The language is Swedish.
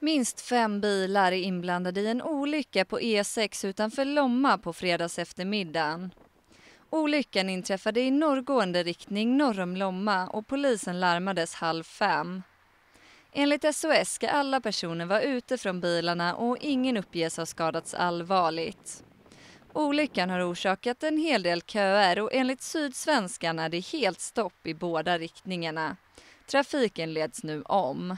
Minst fem bilar är inblandade i en olycka på E6 utanför Lomma på fredags eftermiddagen. Olyckan inträffade i norrgående riktning norr om Lomma och polisen larmades halv fem. Enligt SOS ska alla personer vara ute från bilarna och ingen uppges ha skadats allvarligt. Olyckan har orsakat en hel del köer och enligt Sydsvenskan är det helt stopp i båda riktningarna. Trafiken leds nu om.